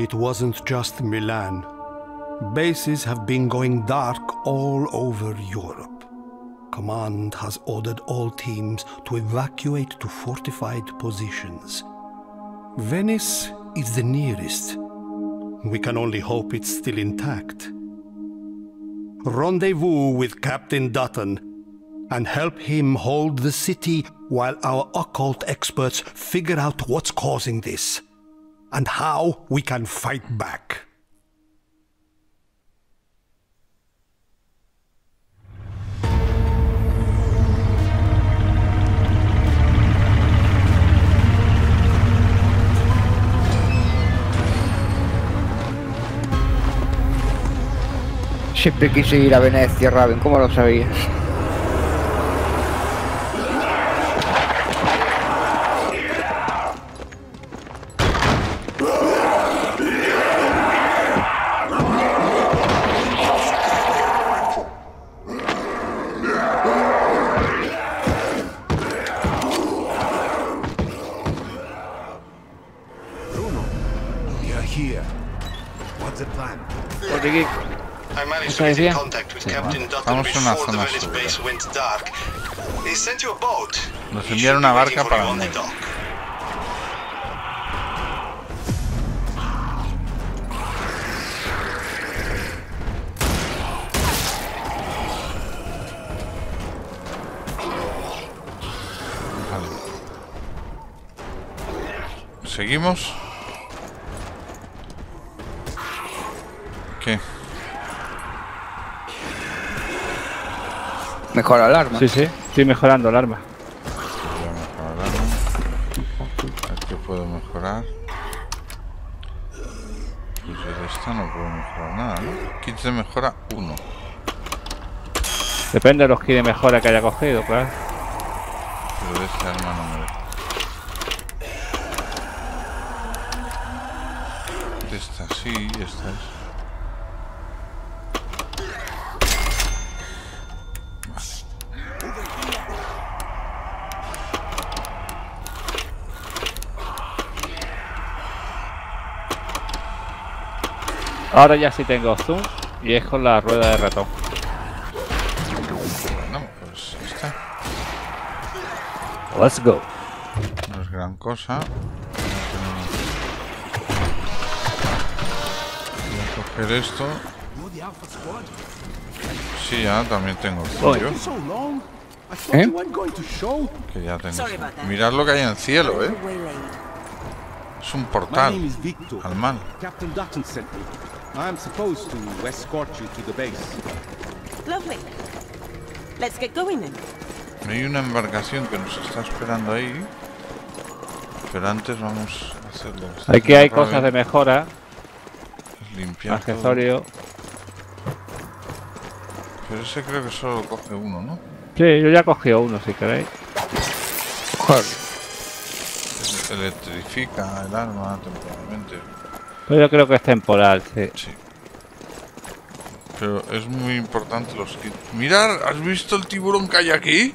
It wasn't just Milan. Bases have been going dark all over Europe. Command has ordered all teams to evacuate to fortified positions. Venice is the nearest. We can only hope it's still intact. Rendezvous with Captain Dutton and help him hold the city while our occult experts figure out what's causing this and how we can fight back. Siempre quise ir a Venecia, Raven, ¿cómo lo sabías? Base went dark. He sent you a boat. Nos enviaron una barca para. Vale. ¿Seguimos? Mejor alarma. Sí, sí, estoy mejorando el arma. Voy a mejorar algo. Aquí puedo mejorar. Pues de esta no puedo mejorar nada, ¿no? Kits de mejora 1. Depende de los kits de mejora que haya cogido, claro. Pero de este arma no me deja. De esta sí, esta es. Ahora ya sí tengo zoom y es con la rueda de ratón. Bueno, pues esta Let's go. no es gran cosa. Voy a coger esto. Sí, ya también tengo thought ¿Eh? Que ya tengo. Mirad lo que hay en el cielo, eh. Es un portal al mal. I'm supposed to escort you to the base. Lovely. Let's get going then. Hay una embarcación que nos está esperando ahí. Pero antes vamos a hacerlo. Aquí hay cosas de mejora, limpiar todo. accesorios. Pero ese creo que solo coge uno, ¿no? Sí, yo ya cogí uno si queréis. Joder. Electrifica el arma temporalmente. Pero yo creo que es temporal, sí. Sí. Pero es muy importante los kits. Mirad, ¿has visto el tiburón que hay aquí?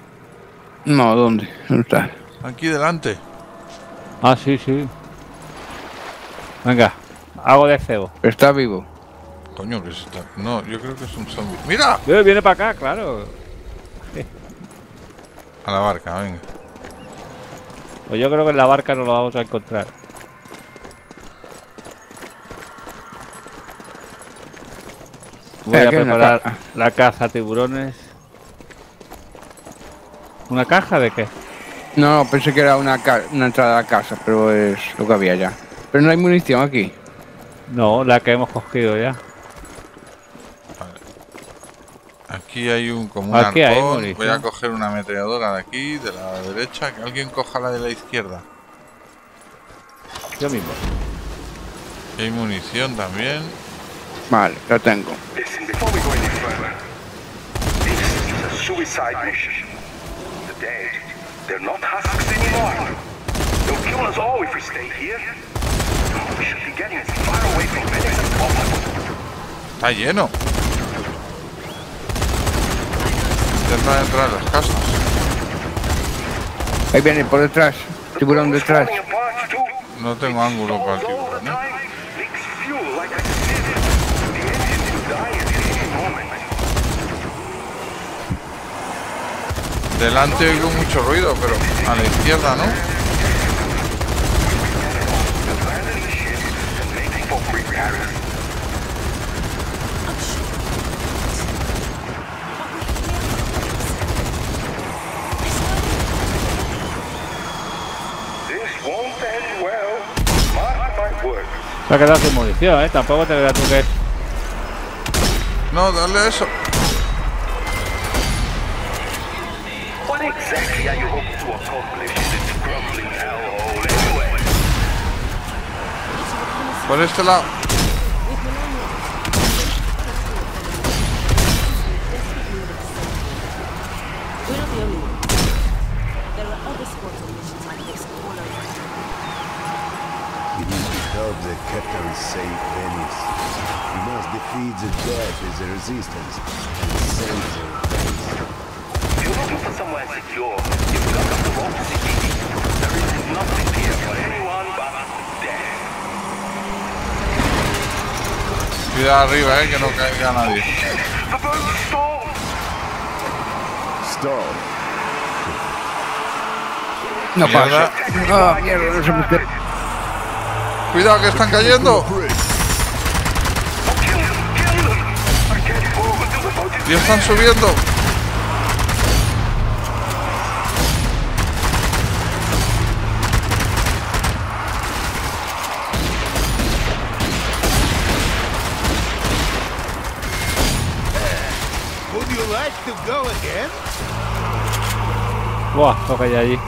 No, ¿dónde? ¿Dónde está? Aquí delante. Ah, sí, sí. Venga, hago de cebo. Está vivo. Coño, que está. No, yo creo que es un zombie. ¡Mira! Eh, Viene para acá, claro. A la barca, venga. Pues yo creo que en la barca no lo vamos a encontrar. Voy a preparar caja. la caza tiburones. ¿Una caja de qué? No, pensé que era una, ca- una entrada a la casa, pero es lo que había ya. Pero no hay munición aquí. No, la que hemos cogido ya. Aquí hay un como un Aquí arpón. munición. Voy a coger una ametralladora de aquí, de la derecha. Que alguien coja la de la izquierda. Yo mismo. Hay munición también. Vale, la tengo. Listen, before we go any further, this is a suicide mission. The dead, they're not husks anymore. They'll kill us all if we stay here. We should be getting as far away from Venice as possible. Está lleno. Intenta entrar a las casas. Ahí viene por detrás. Tiburón detrás. No tengo ángulo para el tiburón, ¿eh? Delante oigo mucho ruido, pero a la izquierda, ¿no? Se ha quedado sin munición, ¿eh? Tampoco te creas tú que... No, dale a eso. Are you hoping to accomplish in this crumbling hellhole anyway? Por este lado. We're not the only ones. There are other squads on missions like this all over. We need to help the captain save Venice. We must defeat the death with the resistance and save their base. If you're looking for somewhere secure, you've got the wrong city. There is nothing here for anyone but death. Cuidado arriba, eh, que no caiga nadie. The boat stalled! Stall. No pasa. Ah, mierda, no se me esté- Cuidado que están cayendo. Y están subiendo. To go again? Que hay allí.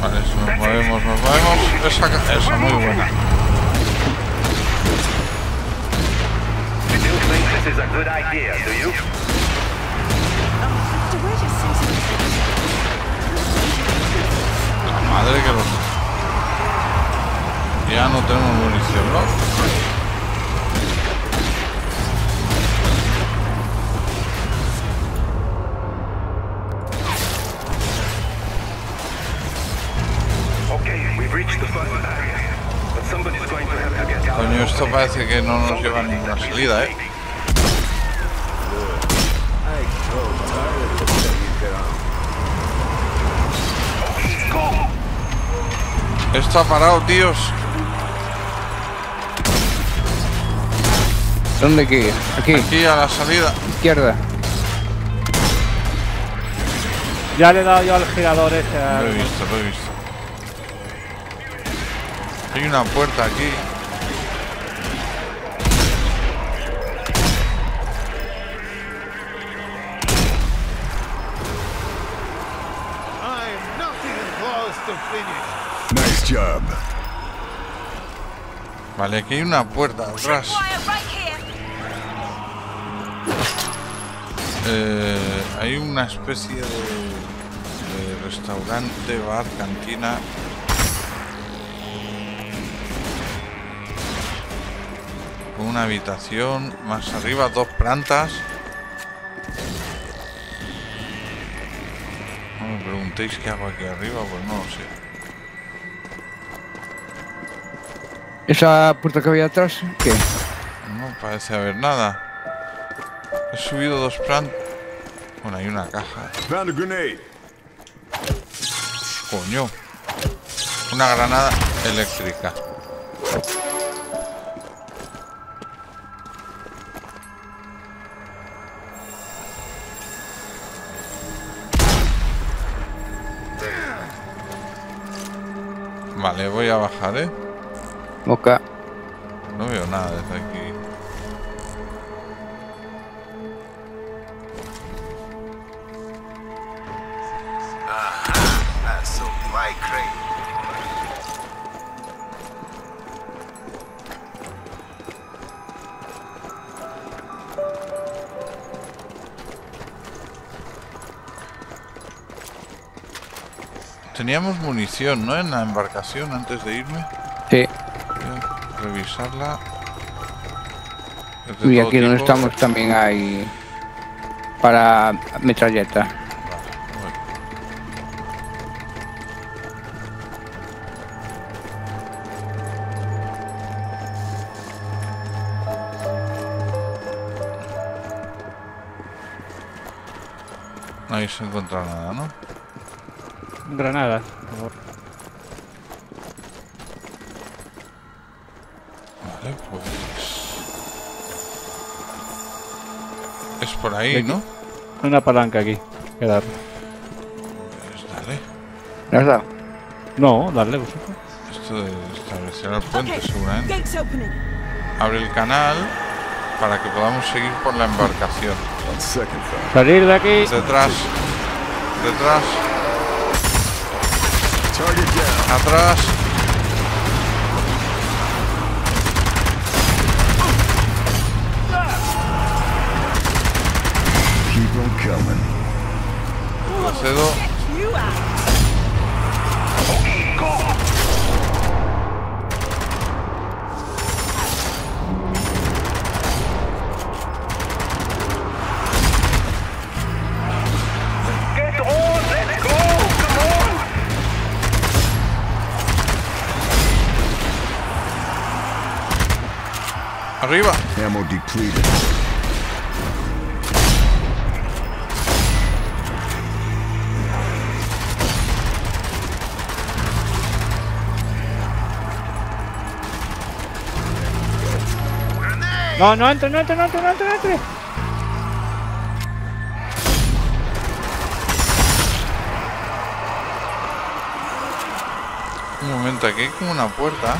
Vale, nos movemos, nos movemos. Esa, esa, muy buena. You do think this is a good idea, do you? Victor, where's your sensitive La madre que los... Ya no tenemos munición, ¿no? Coño, esto parece que no nos lleva a ninguna salida, ¿eh? Ha parado, tíos. ¿Dónde que? Aquí, Aquí a la salida. izquierda. Ya le he dado yo al girador ese. Lo he visto, lo he visto. Hay una puerta aquí. I'm not even close to finish. Nice job. Vale, aquí hay una puerta atrás. Eh, hay una especie de, de restaurante, bar, cantina. Una habitación, más arriba dos plantas. No me preguntéis qué hago aquí arriba, pues no lo sé. Esa puerta que había atrás, ¿qué? No parece haber nada. He subido dos plantas. Bueno, hay una caja. Coño. Una granada eléctrica. Vale, voy a bajar, ¿eh? Boca. No veo nada desde aquí. Teníamos munición, ¿no? En la embarcación antes de irme. Sí. Revisarla. Y aquí donde estamos también hay para metralleta. Habéis encontrado nada, ¿no? Granadas. Vale, pues... Es por ahí, ¿no? Una palanca aquí. Que dar. Pues dale. ¿Le has dado? No, darle vosotros. Esto de establecer el puente, Okay, seguramente. Abre el canal para que podamos seguir por la embarcación. Salir de aquí. Detrás. Detrás. target No, no entre, no entre, no entre, no entre, no entre. Un momento, aquí hay como una puerta.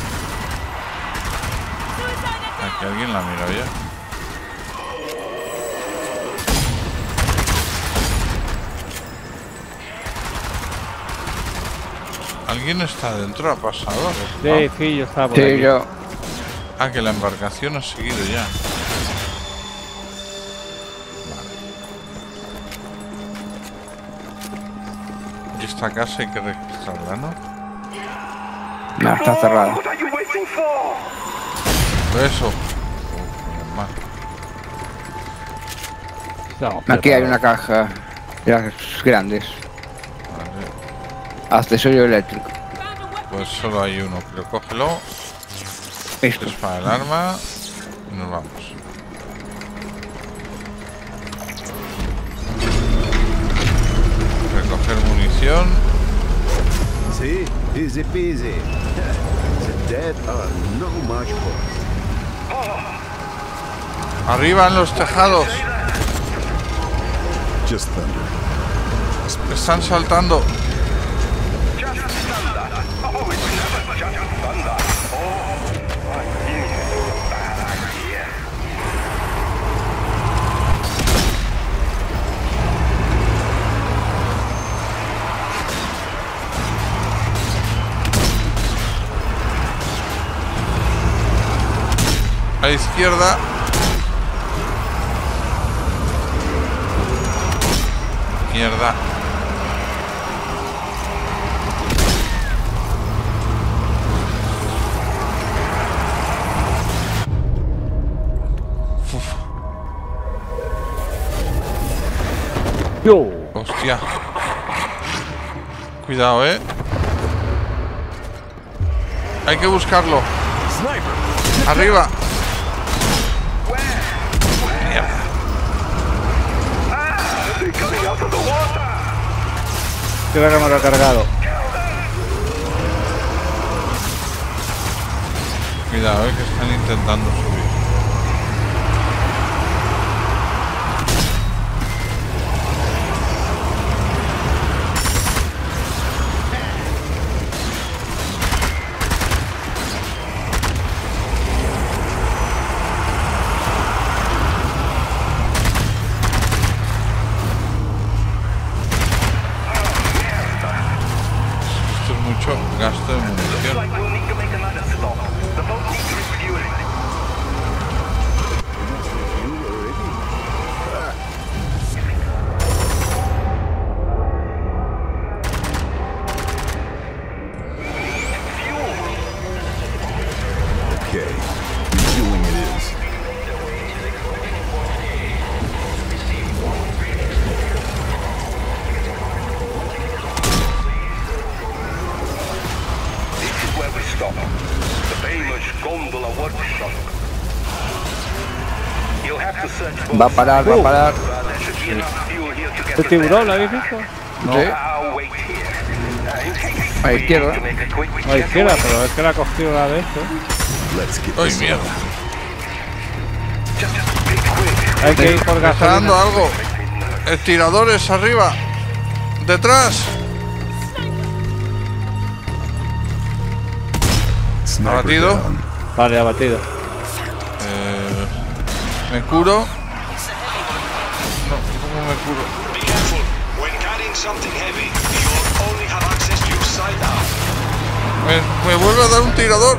Aquí alguien la mira ya. ¿Alguien está dentro? ¿Ha pasado? Sí, sí, yo estaba por Sí, aquí. yo. Ah, que la embarcación ha seguido ya. Vale. Y esta casa hay que registrarla, ¿no? No, está cerrada. What are you waiting for? Por eso. Oh, Aquí hay una caja de las grandes. Vale. Accesorio eléctrico. Pues solo hay uno, pero cógelo. Esto. Es para el arma. Y nos vamos. Recoger munición. See? Easy peasy. the dead are no much for Arriba en los tejados. Just thunder. Están saltando. A la izquierda. Mierda. Uf, Yo. hostia. Cuidado, eh. Hay que buscarlo. Arriba. Mierda. They're coming out of the water. Creo que me lo he cargado. Cuidado, eh, que están intentando subir. Va a parar, va a parar. Here to ¿El tiburón lo habéis visto? Sí. A la izquierda. A la izquierda, pero es que la ha cogido la de esto. ¡Ay, mierda! Hay que ir por Me está dando gasolina. algo. Estiradores arriba. Detrás. Abatido. Vale, abatido. Me curo. No, ¿cómo me curo? Be careful. When carrying something heavy, you'll only have access to your side arm. Me, me vuelve a dar un tirador.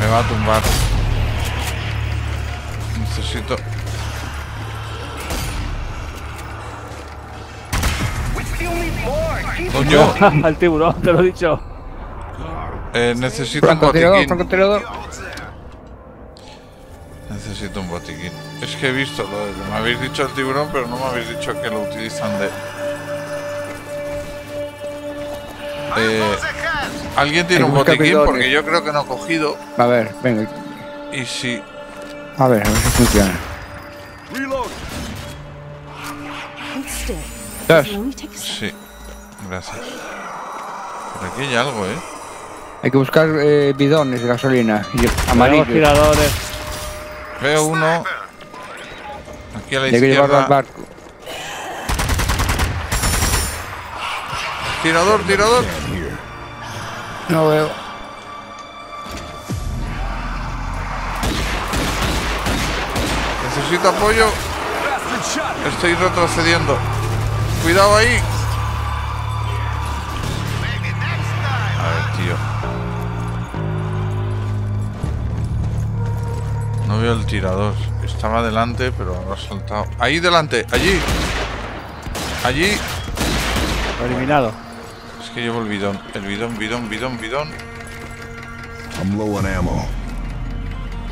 Me va a tumbar. Necesito. Coño, Al tiburón, te lo he dicho. eh, necesito un Francotirador, botiquín. francotirador. Necesito un botiquín. Es que he visto lo de- me habéis dicho el tiburón, pero no me habéis dicho que lo utilizan de. Eh, ¿Alguien tiene un botiquín? Porque yo creo que no he cogido. A ver, venga. Y si. A ver, a ver si funciona. Second. Sí, gracias. Por aquí hay algo, ¿eh? Hay que buscar eh, bidones de gasolina. Y Tenemos amarillos. tiradores. Veo uno. Aquí a la al izquierda. barco. Tirador, tirador. No veo. Necesito apoyo. Estoy retrocediendo. Cuidado ahí. No veo el tirador. Estaba delante, pero lo ha soltado. Ahí delante, allí. Allí. Eliminado. Es que llevo el bidón. El bidón, bidón, bidón, bidón. I'm low on ammo.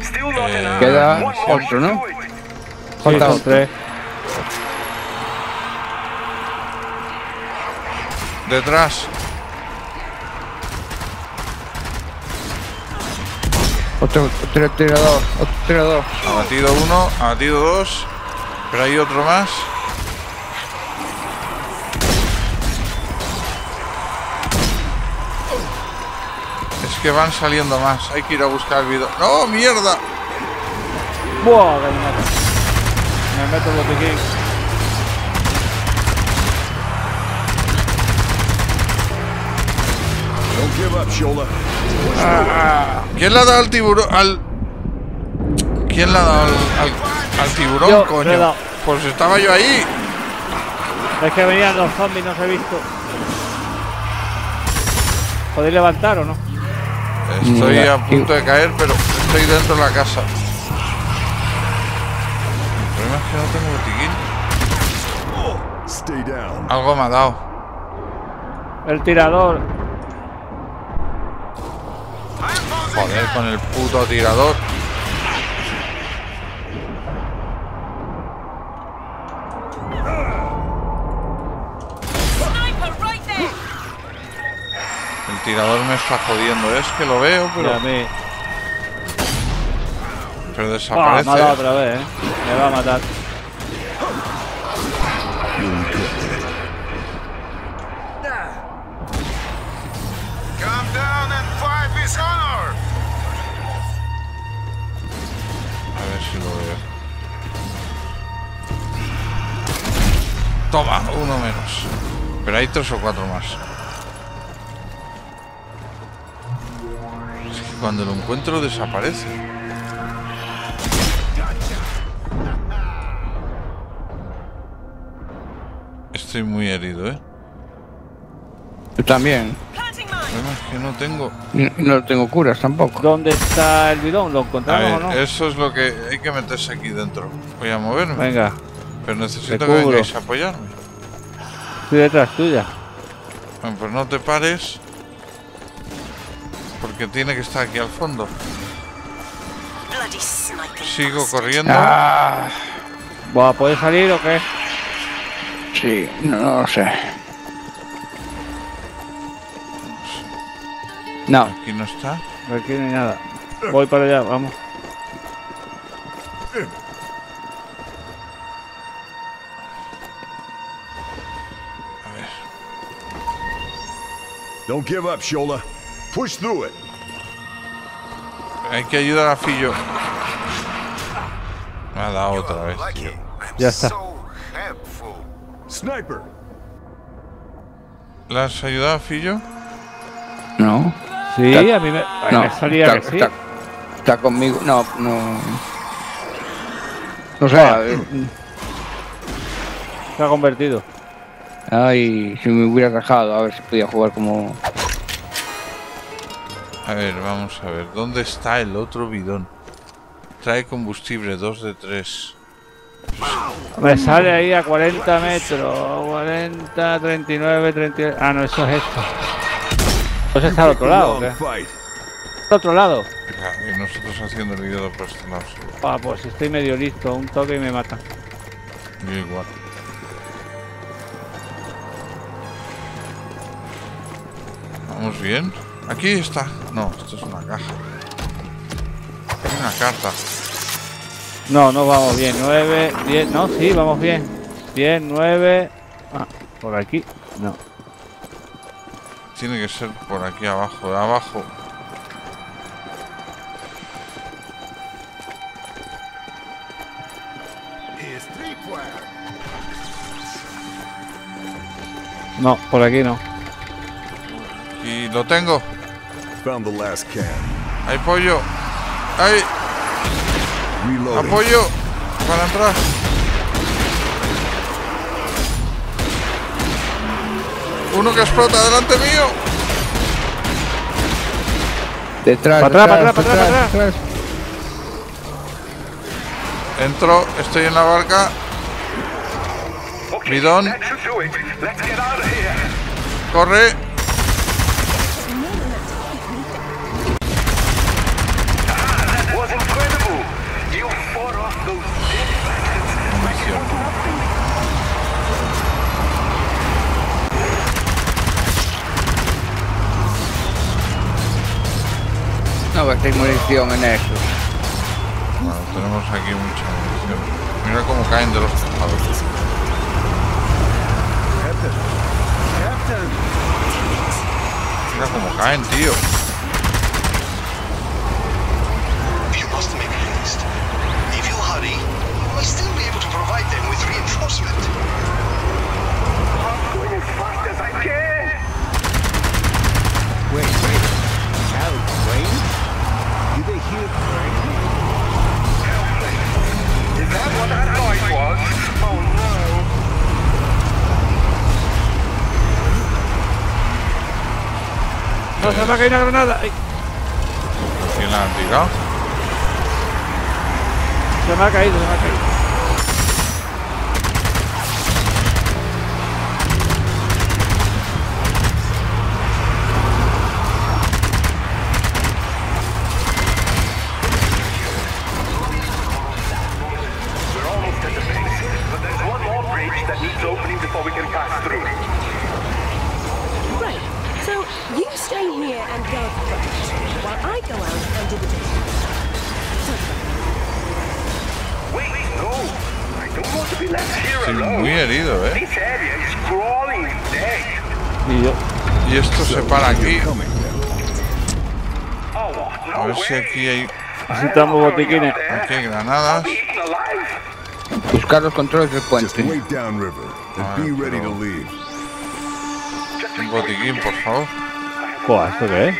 Eh, Queda otro, ¿no? Falta tres. detrás. Otro, otro tirador. Otro tirador. Abatido uno, abatido dos. Pero hay otro más. Es que van saliendo más. Hay que ir a buscar el bidón. ¡No, mierda! ¡Buah! Que me mata. Me meto el botiquín. ¿Quién le ha dado al tiburón? Al... ¿Quién le ha dado al, al- al tiburón, Yo, coño? dado. Pues estaba yo ahí. Es que venían los zombies, no os he visto. ¿Podéis levantar o no? Estoy Mira, a punto de caer, pero estoy dentro de la casa. El problema es que no tengo botiquín. Stay down. Algo me ha dado. El tirador. Joder, con el puto tirador. El tirador me está jodiendo. Es que lo veo, pero, pero desaparece. me ha dado otra vez, ¿eh? Me va a matar. Pero hay tres o cuatro más. Es que cuando lo encuentro desaparece. Estoy muy herido, ¿eh? Yo también. Es que no tengo... No tengo curas tampoco. ¿Dónde está el bidón? ¿Lo A encontramos ver, o no? eso es lo que hay que meterse aquí dentro. Voy a moverme. Venga, Pero necesito que vengáis a apoyarme. Estoy detrás tuya. Bueno, pues no te pares. Porque tiene que estar aquí al fondo. Sigo corriendo. Ah, Buah, ¿Puede salir o qué? sí, no, no lo sé. No, Aquí no está. Aquí no hay nada. Voy para allá, vamos. Don't give up, Shola. Push through it. Hay que ayudar a Fillo. Me ha dado otra vez, tío. Ya está. Sniper. ¿Le has ayudado a Fillo? No. Sí, Está- a mí me, a No, me salía está, que sí. está- está conmigo. No, no. No sé. a ver. Se ha convertido. Ay, si me hubiera rajado, a ver si podía jugar como. A ver, vamos a ver. ¿Dónde está el otro bidón? Trae combustible, 2 de 3. Me sale ahí a 40 metros. 40, 39, 39. Ah, no, eso es esto. Pues está al otro lado, ¿o ¿qué? Fight. Al otro lado. Y nosotros haciendo el vídeo por este lado. Ah, pues estoy medio listo. Un toque y me mata. Yo igual. Bien. Aquí está. No, esto es una caja. Es una carta. No, no vamos bien. 9, 10. No, sí, vamos bien. 10, 9. Ah, por aquí. No. Tiene que ser por aquí abajo. De abajo. No, por aquí no. Y lo tengo. Found the last can. Hay pollo. Hay Reloading. apoyo. Para entrar. Uno que explota delante mío. Detrás, Pa' atrás, detrás, pa' atrás, pa' detrás, atrás. detrás. Entro, estoy en la barca. Bidón. that Gastéis munición en eso. Tenemos aquí mucha munición. Mira cómo caen de los tejados. Mira cómo caen, tío. Me ha caído una granada. Ay, ¿Quién la ha tirado? se me ha caído, se me ha caído. You stay here and guard the front, while I go out and do the dishes. Wait, no. I don't want to be left here Sí, alone. muy herido, ¿eh? This area is crawling with dead. Y yo. Y esto se para aquí. Oh, A ver si aquí hay, Necesitamos botiquines. aquí hay granadas. Buscar los controles del Just puente. wait downriver and be ready to leave. Un botiquín, por favor. Joder, ¿esto qué es?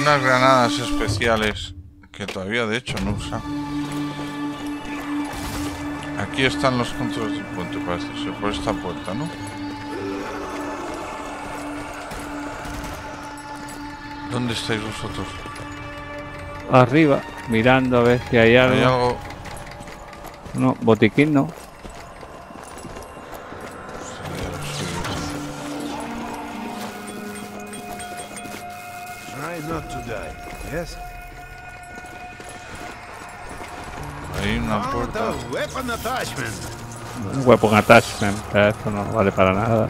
Unas granadas especiales que todavía de hecho no usa. Aquí están los controles del puente, parece ser, por esta puerta, ¿no? ¿Dónde estáis vosotros? Arriba, mirando a ver si hay algo. ¿Hay algo? No, botiquín no. Puerta. weapon attachment. Un weapon attachment. pero Esto no vale para nada.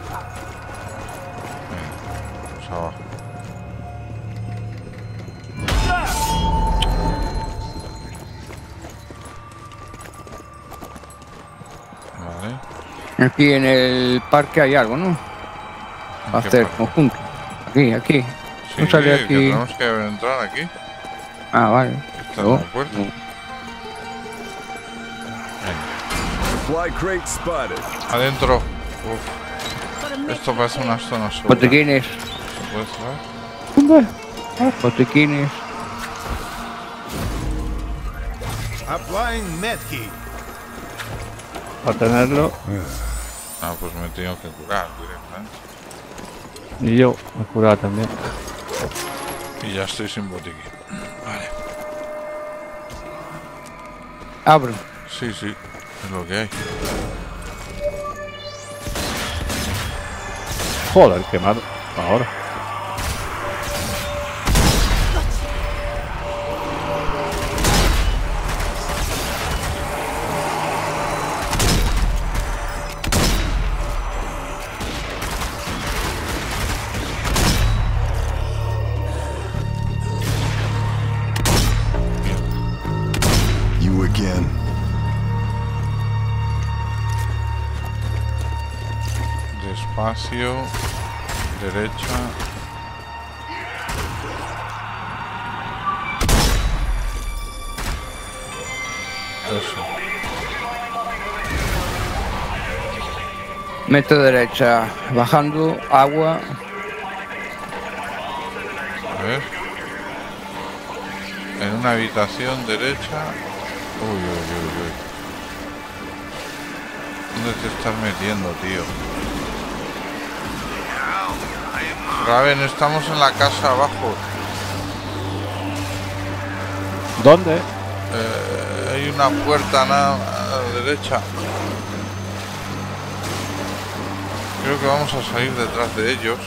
Pues abajo. Vale. Aquí en el parque hay algo, ¿no? qué Hacer parque? conjunto. Aquí, aquí. Sí, No sale que aquí. tenemos que entrar aquí. Ah, vale. Está en la puerta. Supply crate spotted. Adentro. Uf, esto parece una zona sola. Botiquines. ¿Se puede cerrar? Hombre. Ah, Botiquines. Applying medkit. Para tenerlo. Ah, pues me he tenido que curar directamente. Y yo me he curado también. Y ya estoy sin botiquín. Vale. Abro. Sí, sí. Es lo que hay. Joder, quemado. Ahora. Despacio. Derecha. Eso. Meto derecha. Bajando. Agua. A ver. En una habitación derecha. Uy, uy, uy, uy. ¿Dónde te estás metiendo, tío? Raven, estamos en la casa abajo. ¿Dónde? Eh, hay una puerta na- a la derecha. Creo que vamos a salir detrás de ellos.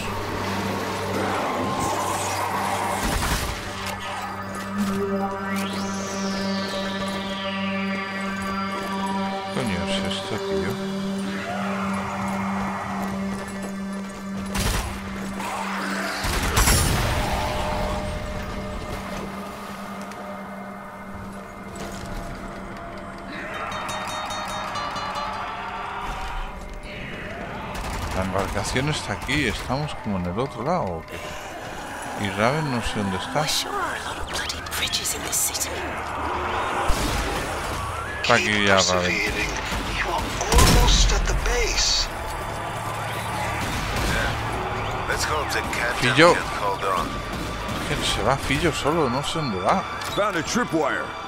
Aquí, estamos como en el otro lado. ¿o qué? Y Raven no sé dónde está. Está aquí ya Raven. Fillo. ¿Quién se va? Fillo solo, no sé dónde va. Found a tripwire.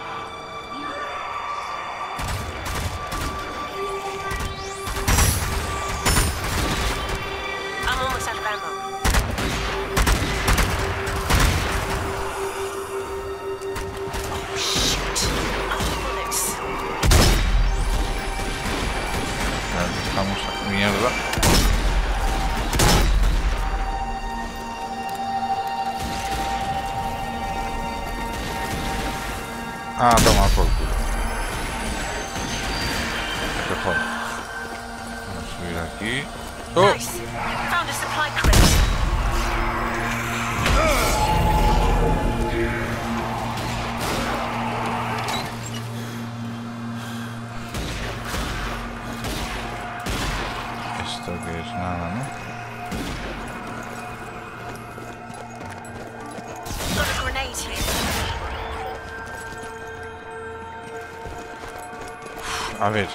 A ver.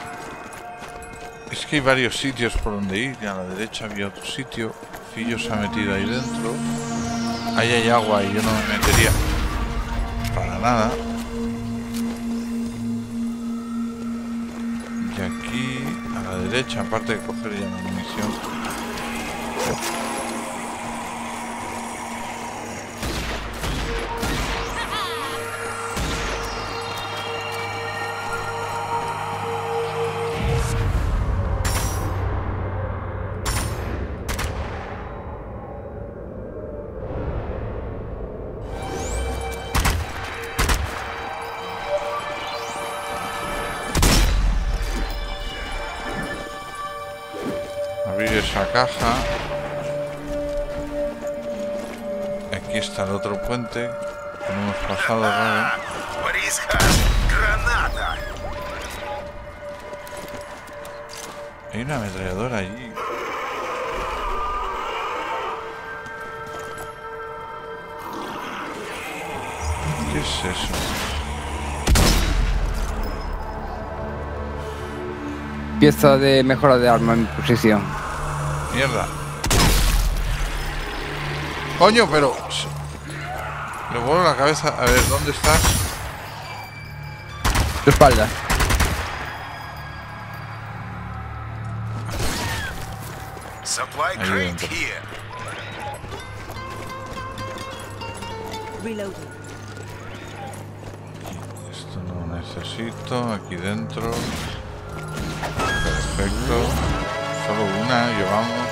Es que hay varios sitios por donde ir. A la derecha había otro sitio. Fillo se ha metido ahí dentro. Ahí hay agua y yo no me metería. Para nada. Y aquí, a la derecha, aparte de coger ya la munición. caja. Aquí está el otro puente. Que no hemos pasado, ah, ¿vale? Hay una ametralladora allí. ¿Qué es eso? Pieza de mejora de arma en posición. Mierda. Coño, pero... Le vuelvo la cabeza. A ver, ¿dónde estás? Tu espalda. Supply crate here. Reloading. Esto no necesito. Aquí dentro. Perfecto. Solo una, llevamos.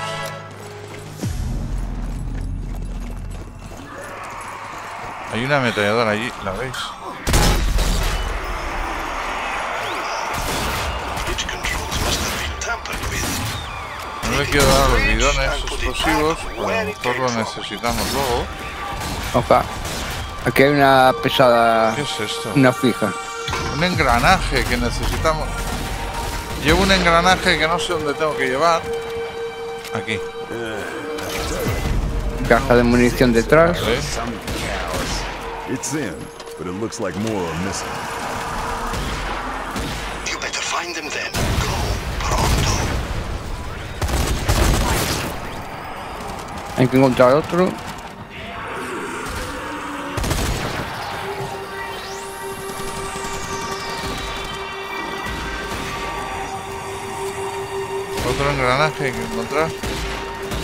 Hay una ametralladora allí, ¿la veis? No le quiero dar a los bidones explosivos, pero a lo mejor lo necesitamos luego. Opa. Aquí hay una pesada. ¿Qué es esto? Una fija. Un engranaje que necesitamos. Llevo un engranaje que no sé dónde tengo que llevar. Aquí. Caja de munición detrás. ¿vale? Some cows. It's in, but it looks like more are missing. You better find them then. Go, pronto. Hay que encontrar otro. Otro engranaje hay que encontrar.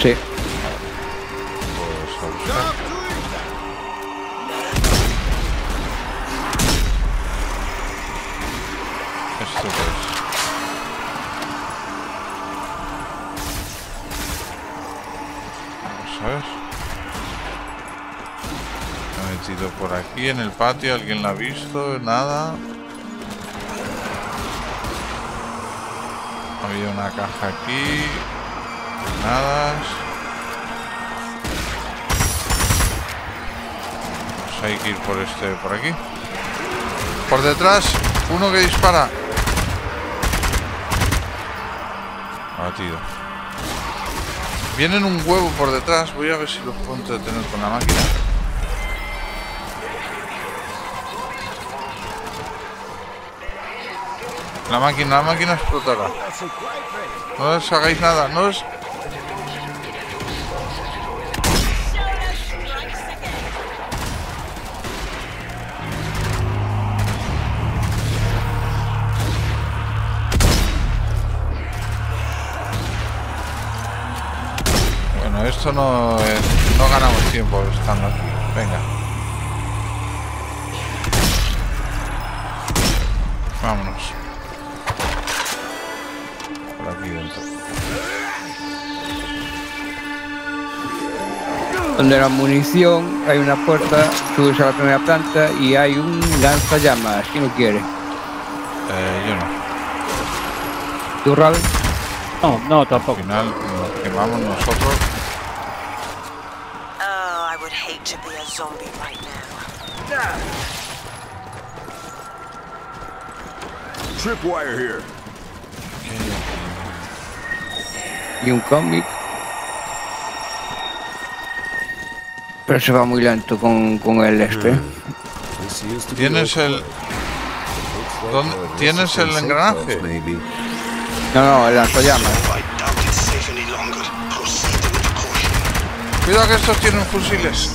Sí. Aquí en el patio, ¿alguien la ha visto? Nada. Había una caja aquí. Nada. Pues hay que ir por este, por aquí. Por detrás, uno que dispara. Batido. Vienen un huevo por detrás. Voy a ver si los puedo entretener con la máquina. La máquina, la máquina explotará. No os hagáis nada, no os... Bueno, esto no no ganamos tiempo estando aquí. Venga. Donde la munición hay una puerta, subes a la primera planta y hay un lanzallamas. ¿Quién lo quiere? Eh, yo no. ¿Tú, Ravel? No, no, Al tampoco. final nos quemamos nosotros. Oh, I would hate to be a zombie right now. Tripwire here. Y un cómic. Pero se va muy lento con, con el este. ¿Tienes el... ¿Dónde- tienes el engranaje? No, no, el lanzallamas. I doubt it's safe any longer. Proceed with caution. Cuidado que estos tienen fusiles.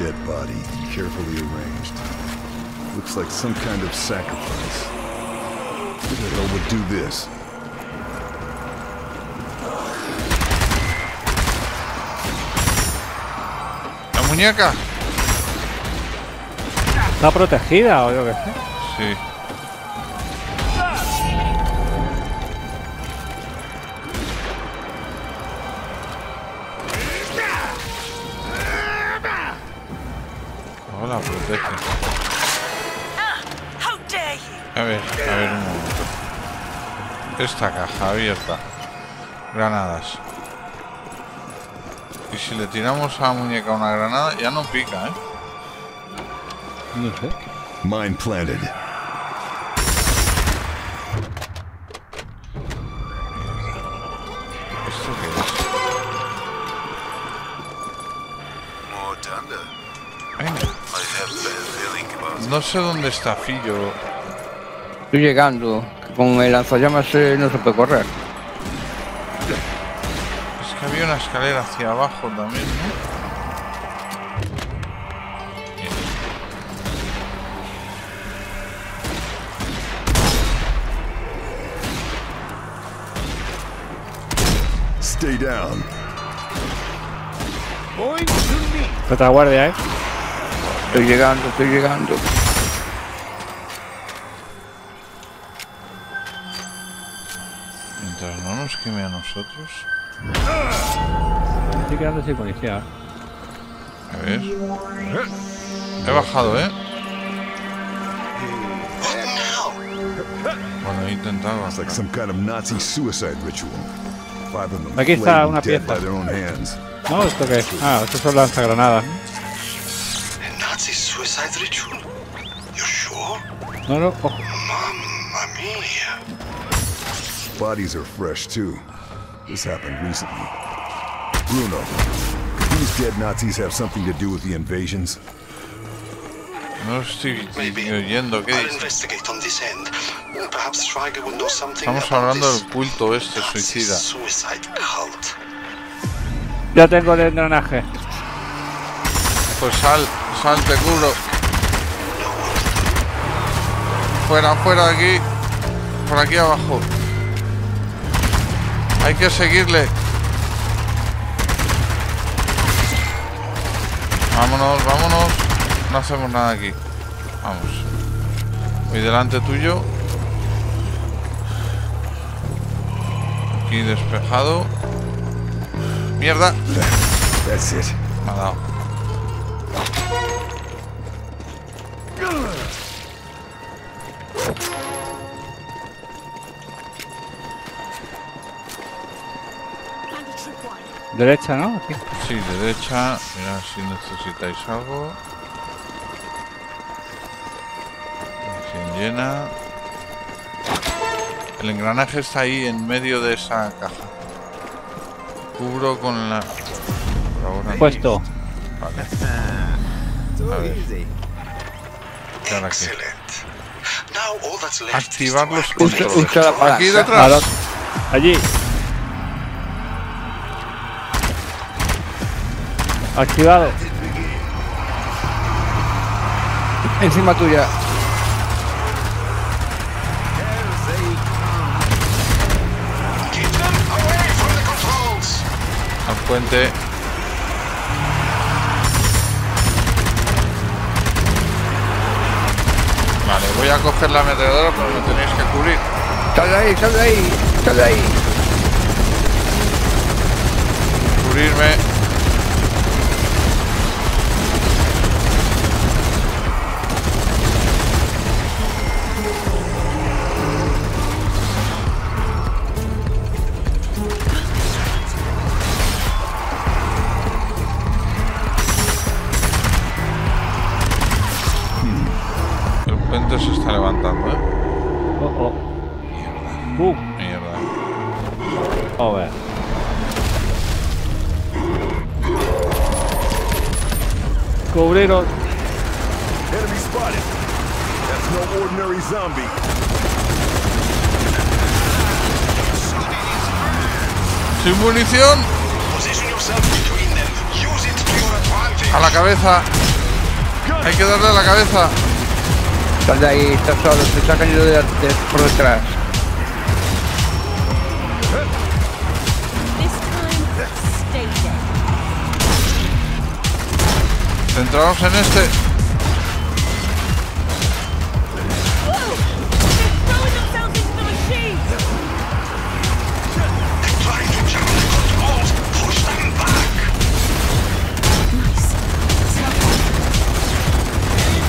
Dead body, carefully arranged. Looks like some kind of sacrifice. Who the hell would do this? Muñeca. ¿Está protegida o yo qué sé? Sí. Oh, la protege. You! A ver, a ver un momento. Esta caja abierta. Granadas si le tiramos a muñeca una granada, ya no pica, ¿eh? No sé. Mine planted. ¿Esto qué es? No sé dónde está Fillo. Estoy llegando. Con el lanzallamas eh, no se puede correr. Había una escalera hacia abajo también, ¿no? Stay down. Retaguardia, ¿eh? Estoy llegando, estoy llegando. Mientras no nos queme a nosotros. Estoy quedando sin policía. A ver. He bajado, ¿eh? Bueno, he intentado. It's like some kind of Nazi suicide ritual. Five of them Aquí está una pieza. No, ¿esto qué es? Ah, estos son lanzagranadas. A Nazi suicide ritual? You sure? No, no, ojo. Mamma mia. Bodies are fresh too. This happened recently. Bruno, could these dead Nazis have something to do with the invasions? No estoy Maybe. oyendo. ¿Qué I'll dice? investigate on this end. Perhaps Schweiger will know something Estamos about hablando this del culto este suicida. suicide cult. Ya tengo el engranaje. Pues sal, sal, te cubro. Fuera, fuera de aquí. Por aquí abajo. Hay que seguirle. Vámonos, vámonos. No hacemos nada aquí. Vamos. Voy delante tuyo. Aquí despejado. Mierda. That's it. Me ha dado. Derecha, ¿no? Aquí. Sí, derecha. Mira si necesitáis algo. Recién llena. El engranaje está ahí en medio de esa caja. Cubro con la. Por ahora. Puesto. Vale. A ver. ¿Y ahora qué? Excellent. Now all that's left Activar los controles. Aquí detrás. Allí. Activado. Encima tuya. Al puente. Vale, voy a coger la ametralladora, pero me tenéis que cubrir. Sal de ahí, sal de ahí, sal de ahí. Cubrirme. Advantage. A la cabeza. Hay que darle a la cabeza. Sal de ahí, estás solo, te está cayendo de, de- por detrás. Centramos en este.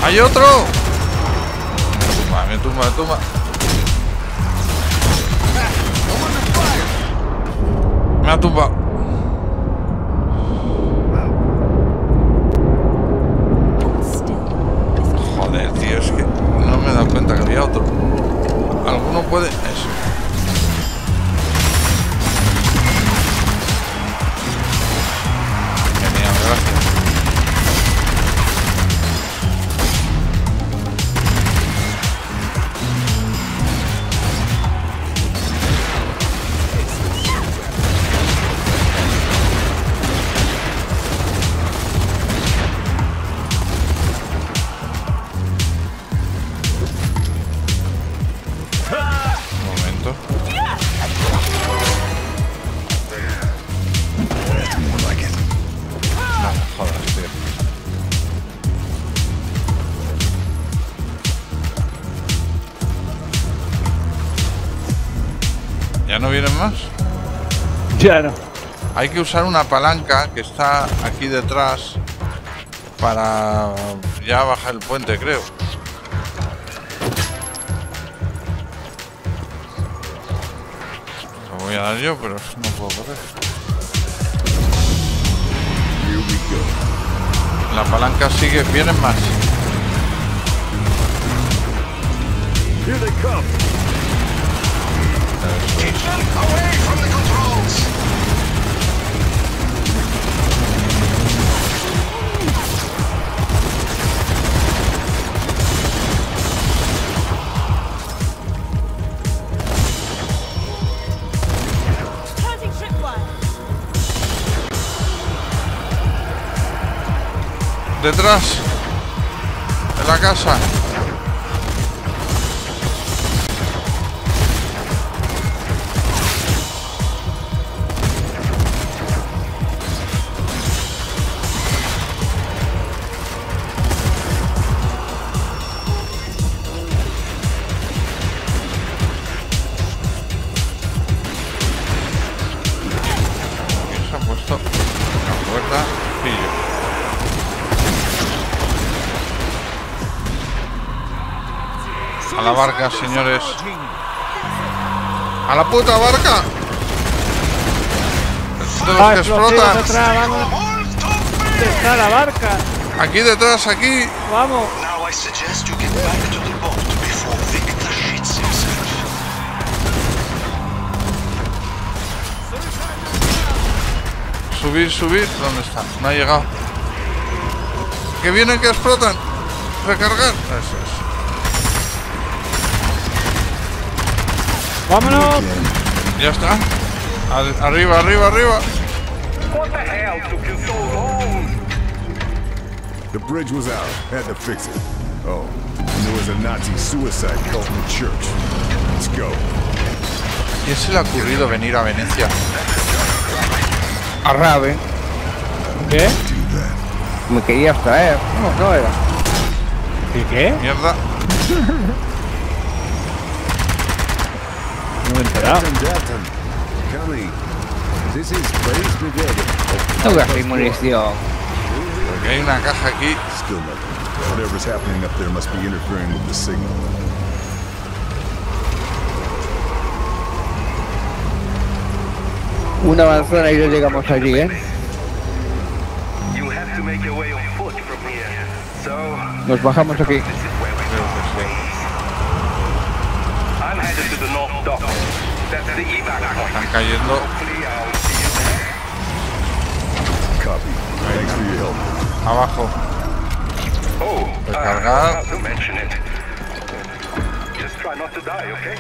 ¡Hay otro! Tumba, me tumba, me tumba. Me ha tumbado. Hay que usar una palanca que está aquí detrás para ya bajar el puente, creo. Lo voy a dar yo, pero no puedo correr. La palanca sigue, vienen más. Here they come. Detrás. De la casa. Barca, señores. ¡A la puta barca! De los Ah, que explotan. detrás, vamos. ¿Dónde está la barca? Aquí detrás, aquí. Vamos. Now I suggest you get back to the boat before Victor shits himself. Subir, subir. ¿Dónde está? No ha llegado. Que vienen, que explotan. Recargar. Eso es. Vámonos. Ya está. Ar- arriba, arriba, arriba. What the hell took you so long? The bridge was out. Had to fix it. Oh, and there was a Nazi suicide cult in the church. Let's go. ¿Quién se le ha ocurrido venir a Venecia? A Raven. ¿Qué? Do that. Me querías traer. No, no era. ¿Y qué? Mierda. No me. No gasté munición. Porque hay una caja aquí. Whatever's happening up there must be interfering with the signal. Una avanzada y ya llegamos allí, ¿eh? You have to make your way on foot from here. So, Nos bajamos aquí. Not to die, okay?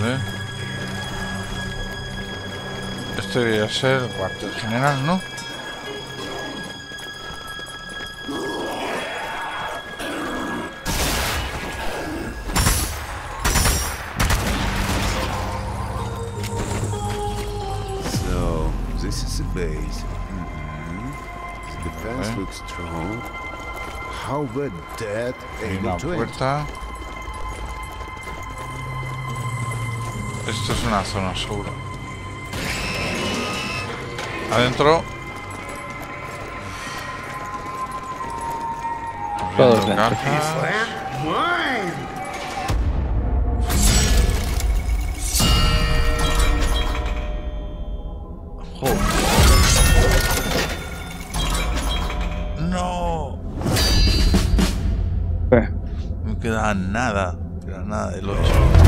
Vale. Este debería ser el cuartel general, ¿no? Hay able una to enter? puerta. Esto es una zona segura. Adentro. Todos cajas. Queda nada. No queda nada del 8.